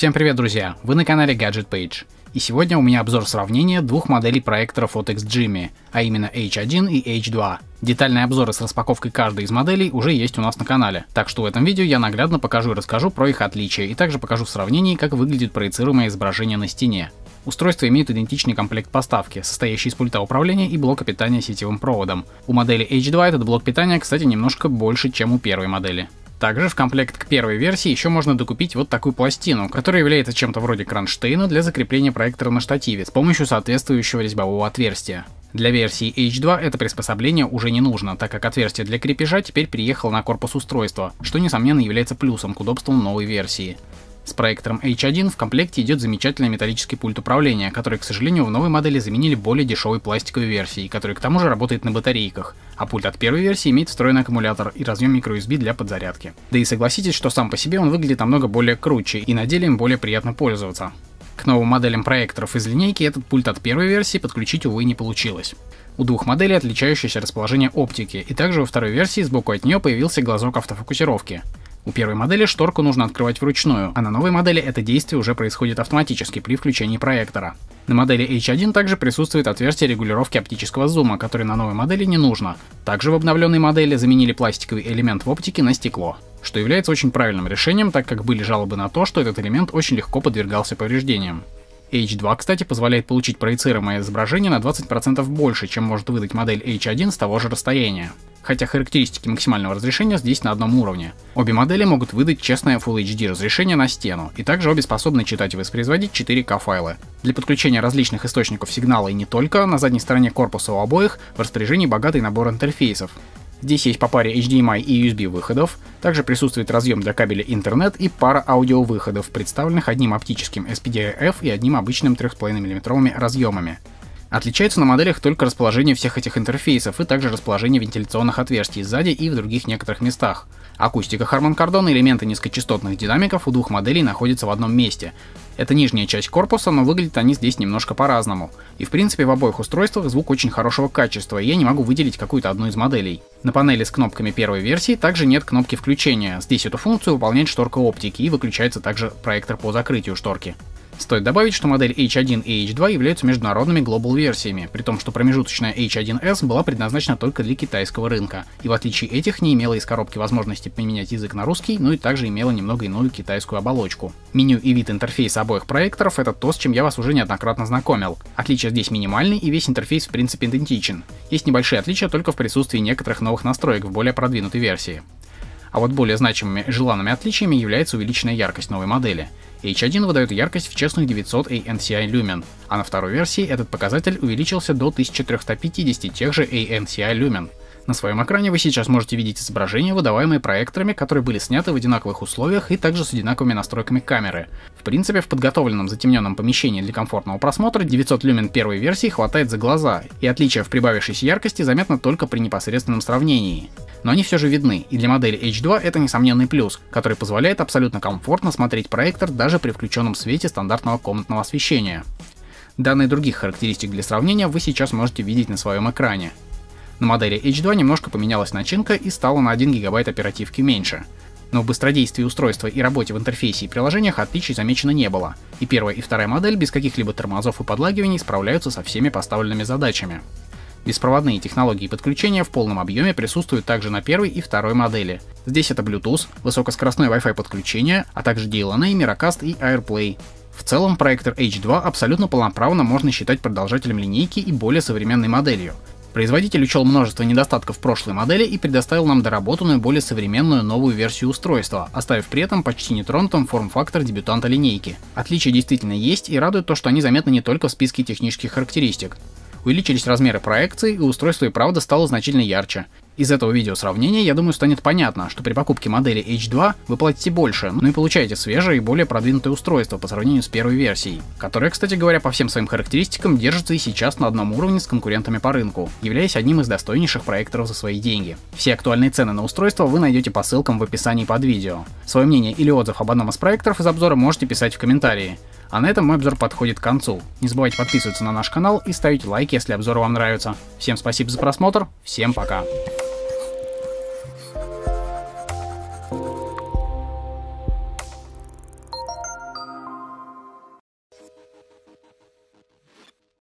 Всем привет, друзья! Вы на канале Gadget Page. И сегодня у меня обзор сравнения двух моделей проекторов от XGIMI, а именно H1 и H2. Детальные обзоры с распаковкой каждой из моделей уже есть у нас на канале, так что в этом видео я наглядно покажу и расскажу про их отличия, и также покажу в сравнении, как выглядит проецируемое изображение на стене. Устройство имеет идентичный комплект поставки, состоящий из пульта управления и блока питания сетевым проводом. У модели H2 этот блок питания, кстати, немножко больше, чем у первой модели. Также в комплект к первой версии еще можно докупить вот такую пластину, которая является чем-то вроде кронштейна для закрепления проектора на штативе с помощью соответствующего резьбового отверстия. Для версии H2 это приспособление уже не нужно, так как отверстие для крепежа теперь приехало на корпус устройства, что несомненно является плюсом к удобству новой версии. С проектором H1 в комплекте идет замечательный металлический пульт управления, который, к сожалению, в новой модели заменили более дешевой пластиковой версией, который к тому же работает на батарейках, а пульт от первой версии имеет встроенный аккумулятор и разъем microUSB для подзарядки. Да и согласитесь, что сам по себе он выглядит намного более круче и на деле им более приятно пользоваться. К новым моделям проекторов из линейки этот пульт от первой версии подключить, увы, не получилось. У двух моделей отличающееся расположение оптики, и также во второй версии сбоку от нее появился глазок автофокусировки. У первой модели шторку нужно открывать вручную, а на новой модели это действие уже происходит автоматически при включении проектора. На модели H1 также присутствует отверстие регулировки оптического зума, который на новой модели не нужно. Также в обновленной модели заменили пластиковый элемент в оптике на стекло, что является очень правильным решением, так как были жалобы на то, что этот элемент очень легко подвергался повреждениям. H2, кстати, позволяет получить проецируемое изображение на 20% больше, чем может выдать модель H1 с того же расстояния. Хотя характеристики максимального разрешения здесь на одном уровне. Обе модели могут выдать честное Full HD разрешение на стену, и также обе способны читать и воспроизводить 4К файлы. Для подключения различных источников сигнала и не только, на задней стороне корпуса у обоих в распоряжении богатый набор интерфейсов. Здесь есть по паре HDMI и USB выходов, также присутствует разъем для кабеля интернет и пара аудиовыходов, представленных одним оптическим SPDIF и одним обычным 3,5 мм разъемами. Отличается на моделях только расположение всех этих интерфейсов и также расположение вентиляционных отверстий сзади и в других некоторых местах. Акустика Harman Kardon и элементы низкочастотных динамиков у двух моделей находятся в одном месте. Это нижняя часть корпуса, но выглядят они здесь немножко по-разному. И в принципе в обоих устройствах звук очень хорошего качества, и я не могу выделить какую-то одну из моделей. На панели с кнопками первой версии также нет кнопки включения. Здесь эту функцию выполняет шторка оптики и выключается также проектор по закрытию шторки. Стоит добавить, что модель H1 и H2 являются международными глобал версиями, при том, что промежуточная H1S была предназначена только для китайского рынка, и в отличие этих не имела из коробки возможности поменять язык на русский, но и также имела немного иную китайскую оболочку. Меню и вид интерфейса обоих проекторов это то, с чем я вас уже неоднократно знакомил. Отличия здесь минимальны и весь интерфейс в принципе идентичен. Есть небольшие отличия только в присутствии некоторых новых настроек в более продвинутой версии. А вот более значимыми желанными отличиями является увеличенная яркость новой модели. H1 выдает яркость в честных 900 ANCI люмен, а на второй версии этот показатель увеличился до 1350 тех же ANCI люмен. На своем экране вы сейчас можете видеть изображения, выдаваемые проекторами, которые были сняты в одинаковых условиях и также с одинаковыми настройками камеры. В принципе, в подготовленном затемненном помещении для комфортного просмотра 900 люмен первой версии хватает за глаза, и отличие в прибавившейся яркости заметно только при непосредственном сравнении но они все же видны, и для модели H2 это несомненный плюс, который позволяет абсолютно комфортно смотреть проектор даже при включенном свете стандартного комнатного освещения. Данные других характеристик для сравнения вы сейчас можете видеть на своем экране. На модели H2 немножко поменялась начинка и стала на 1 ГБ оперативки меньше. Но в быстродействии устройства и работе в интерфейсе и приложениях отличий замечено не было, и первая и вторая модель без каких-либо тормозов и подлагиваний справляются со всеми поставленными задачами. Беспроводные технологии подключения в полном объеме присутствуют также на первой и второй модели. Здесь это Bluetooth, высокоскоростное Wi-Fi подключение, а также DLNA, Miracast и AirPlay. В целом проектор H2 абсолютно полноправно можно считать продолжателем линейки и более современной моделью. Производитель учел множество недостатков прошлой модели и предоставил нам доработанную, более современную новую версию устройства, оставив при этом почти нетронутым форм-фактор дебютанта линейки. Отличия действительно есть и радует то, что они заметны не только в списке технических характеристик. Увеличились размеры проекции, и устройство и правда стало значительно ярче. Из этого видео сравнения, я думаю, станет понятно, что при покупке модели H2 вы платите больше, но и получаете свежее и более продвинутое устройство по сравнению с первой версией, которая, кстати говоря, по всем своим характеристикам держится и сейчас на одном уровне с конкурентами по рынку, являясь одним из достойнейших проекторов за свои деньги. Все актуальные цены на устройство вы найдете по ссылкам в описании под видео. Свое мнение или отзыв об одном из проекторов из обзора можете писать в комментарии. А на этом мой обзор подходит к концу. Не забывайте подписываться на наш канал и ставить лайк, если обзор вам нравится. Всем спасибо за просмотр, всем пока.